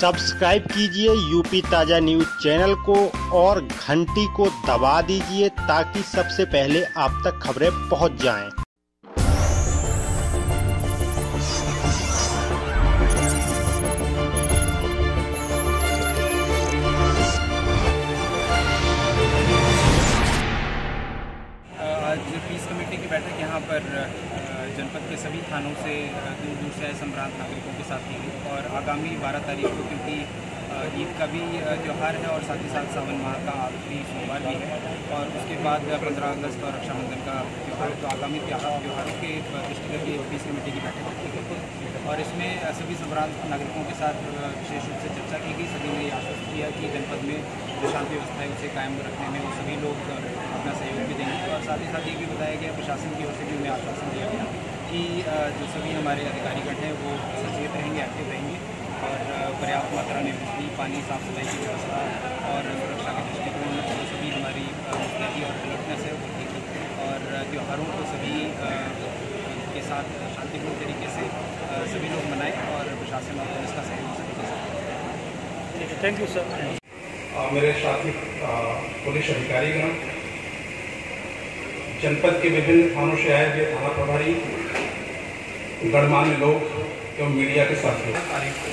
Subscribe कीजिए UP ताज़ा news channel को और घंटी को दबा दीजिए ताकि सबसे पहले आप तक खबरें पहुँच जाएँ। आज पीस कमेटी की बैठक यहाँ पर जनपद के सभी थानों से दूर दूर से आए संभ्रांत नागरिकों के साथ की गई और आगामी 12 तारीख को, क्योंकि ईद का भी त्यौहार है और साथ ही साथ सावन माह का आखिरी सोमवार भी है और उसके बाद पंद्रह अगस्त और रक्षाबंधन का त्यौहार तो आगामी त्यौहार के दृष्टिगत ये पीस कमेटी की बैठक रखी गई और इसमें सभी संभ्रांत नागरिकों के साथ विशेष रूप से चर्चा की गई। सभी ने आश्वस्त किया कि जनपद में जो शांति व्यवस्था है उसे कायम रखने में वो सभी लोग अपना सहयोग भी देंगे और साथ ही साथ ये भी बताया गया, प्रशासन की ओर से भी उन्हें आश्वासन दिया गया। कि जो सभी हमारे अधिकारीगण हैं वो सचेत रहेंगे एक्टिव रहेंगे और पर्याप्त मात्रा में बिजली पानी साफ़ सफ़ाई की व्यवस्था और सुरक्षा के दृष्टिकोण जो सभी हमारी मुस्तैदी और अलर्टनेस है वो रहेगी और त्यौहारों को सभी के साथ शांतिपूर्ण तरीके से सभी लोग मनाएँ और प्रशासन और पुलिस का सहयोग सभी के साथ थैंक यू सर मेरे साथी पुलिस अधिकारीगण जनपद के विभिन्न थानों से आए हुए थाना प्रभारी गणमान्य लोग एवं मीडिया के साथियों तारीख को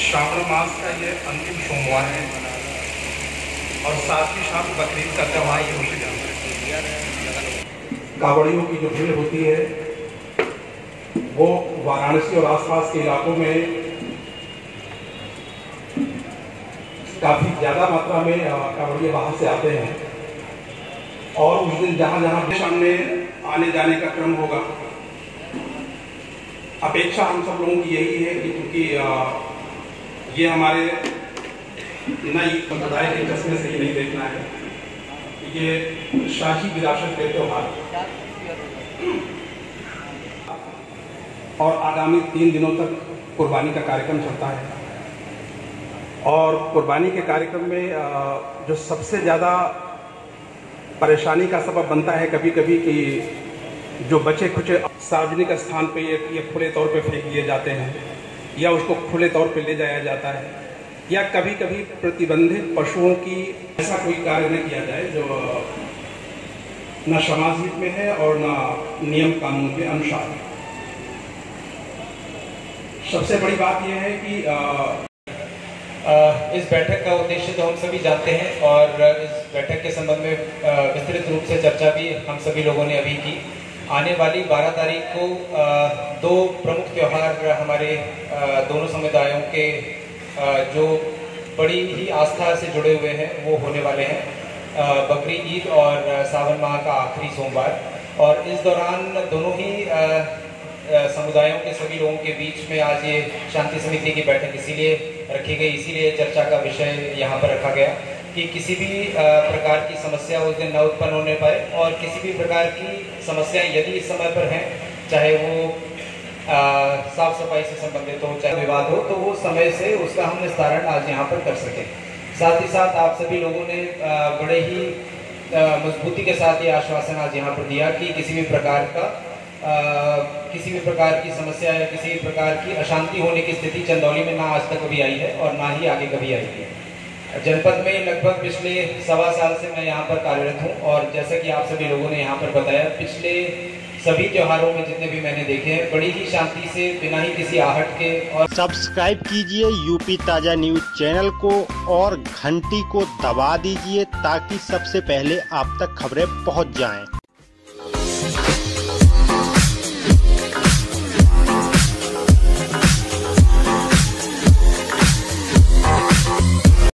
श्रावण मास का ये अंतिम सोमवार है। और साथ ही साथ बकरीद का त्यौहार शुरू से जाता है। कावड़ियों की जो भीड़ होती है वो वाराणसी और आसपास के इलाकों में काफ़ी ज़्यादा मात्रा में कावड़िया बाहर से आते हैं। और उस दिन जहाँ जहाँ सामने आने जाने का क्रम होगा, अपेक्षा हम सब लोगों की यही है कि क्योंकि ये हमारे नई संप्रदाय के चश्मे से ही नहीं देखना है ये शाही विरासत के त्यौहार। और आगामी तीन दिनों तक कुर्बानी का कार्यक्रम चलता है। और कुर्बानी के कार्यक्रम में जो सबसे ज़्यादा परेशानी का सबब बनता है कभी कभी कि जो बचे खुचे सार्वजनिक स्थान पे ये, ये खुले तौर पे फेंक दिए जाते हैं या उसको खुले तौर पे ले जाया जाता है या कभी कभी प्रतिबंधित पशुओं की ऐसा कोई कार्य न किया जाए जो न समाज हित में है और न नियम कानून के अनुसार। है सबसे बड़ी बात यह है कि आ, इस बैठक का उद्देश्य तो हम सभी जानते हैं और इस बैठक के संबंध में विस्तृत रूप से चर्चा भी हम सभी लोगों ने अभी की। आने वाली 12 तारीख को दो प्रमुख त्यौहार हमारे दोनों समुदायों के जो बड़ी ही आस्था से जुड़े हुए हैं, वो होने वाले हैं। बकरी ईद और सावन माह का आखिरी सोमवार। और इस दौरान दोनों ही समुदायों के सभी लोगों के बीच में आज ये शांति समिति की बैठक इसीलिए रखी गई, इसीलिए चर्चा का विषय यहाँ पर रखा गया कि किसी भी प्रकार की समस्या उस दिन न उत्पन्न होने पाए और किसी भी प्रकार की समस्याएँ यदि इस समय पर हैं, चाहे वो साफ़ सफ़ाई से संबंधित हो, चाहे विवाद हो तो वो समय से उसका हम निस्तारण आज यहाँ पर कर सकें। साथ ही साथ आप सभी लोगों ने बड़े ही मजबूती के साथ ये आश्वासन आज यहाँ पर दिया कि किसी भी प्रकार का किसी भी प्रकार की समस्या या किसी भी प्रकार की अशांति होने की स्थिति चंदौली में ना आज तक कभी आई है और ना ही आगे कभी आई है जनपद में लगभग पिछले सवा साल से मैं यहाँ पर कार्यरत हूँ और जैसा कि आप सभी लोगों ने यहाँ पर बताया, पिछले सभी त्योहारों में जितने भी मैंने देखे हैं, बड़ी ही शांति से, बिना ही किसी आहट के और सब्सक्राइब कीजिए यूपी ताज़ा न्यूज़ चैनल को और घंटी को दबा दीजिए ताकि सबसे पहले आप तक खबरें पहुँच जाएँ।